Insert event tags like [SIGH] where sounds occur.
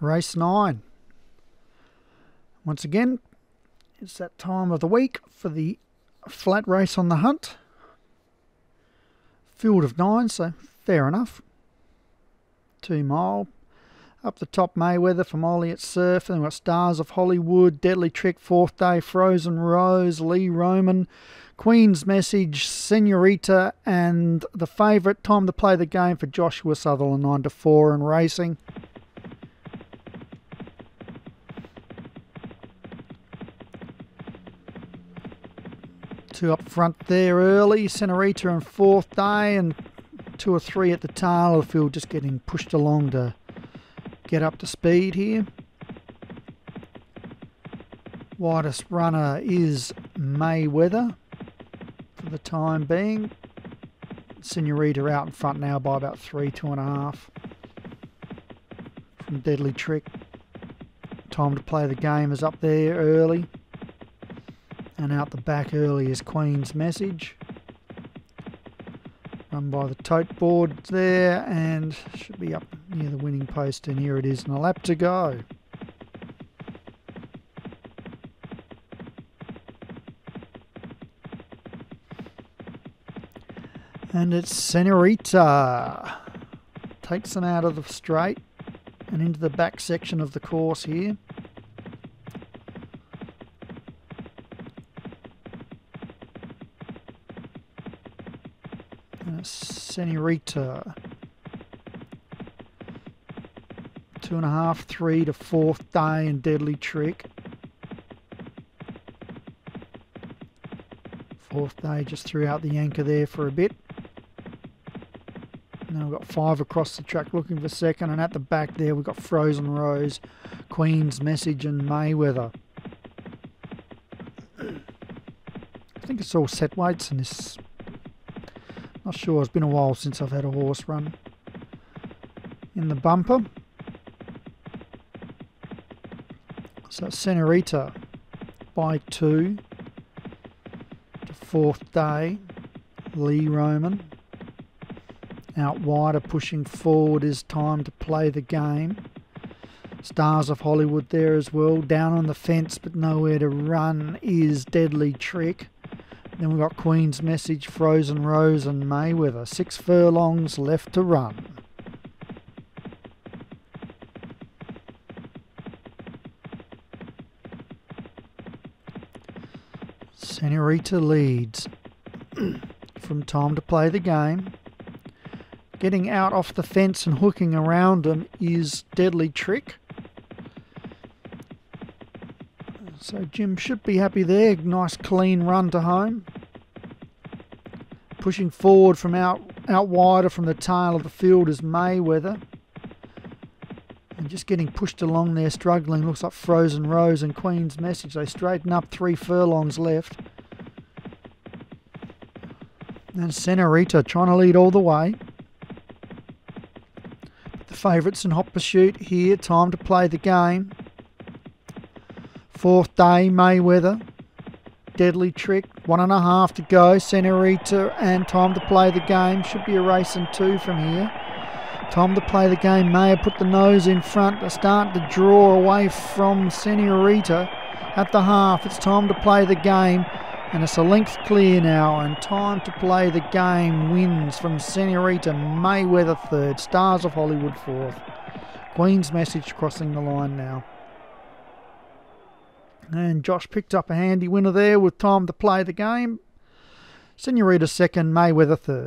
race nine. Once again, it's that time of the week for the flat race on the hunt. Field of nine, so fair enough. Two mile. Up the top, Mayweather from Olliott Surf. Then we've got Stars of Hollywood, Deadly Trick, Fourth Day, Frozen Rose, Lee Roman, Queen's Message, Senorita, and the favourite. Time to play the game for Joshua Sutherland, 9 to 4 and racing. Two up front there early, Senorita and fourth day, and two or three at the tail of the field just getting pushed along to get up to speed here. Widest runner is Mayweather for the time being. Senorita out in front now by about three, two and a half from Deadly Trick. Time to play the game is up there early. And out the back early is Queen's Message. Run by the tote board there and should be up near the winning post. And here it is, and a lap to go. And it's Senorita. Takes them out of the straight and into the back section of the course here. Senorita. Two and a half, three to fourth day and Deadly Trick. Fourth day just threw out the anchor there for a bit. Now we've got five across the track looking for second, and at the back there we've got Frozen Rose, Queen's Message, and Mayweather. I think it's all set weights in this not sure, it's been a while since I've had a horse run in the bumper. So Senorita by two to fourth day. Lee Roman out wider, pushing forward is time to play the game. Stars of Hollywood there as well. Down on the fence, but nowhere to run is Deadly Trick. Then we've got Queen's Message, Frozen Rose, and Mayweather. Six furlongs left to run. Senorita leads [CLEARS THROAT] from time to play the game. Getting out off the fence and hooking around them is Deadly Trick. So Jim should be happy there. Nice clean run to home. Pushing forward from out, out wider from the tail of the field is Mayweather. And just getting pushed along there, struggling. Looks like Frozen Rose and Queen's Message. They straighten up three furlongs left. And Senorita trying to lead all the way. The favourites in hot pursuit here. Time to play the game. Fourth day, Mayweather. Deadly Trick. One and a half to go. Senorita and time to play the game. Should be a race and two from here. Time to play the game. Mayer put the nose in front. to start to draw away from Senorita at the half. It's time to play the game. And it's a length clear now. And time to play the game wins from Senorita. Mayweather third. Stars of Hollywood fourth. Queen's message crossing the line now. And Josh picked up a handy winner there with time to play the game. Senorita second, Mayweather third.